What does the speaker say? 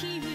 君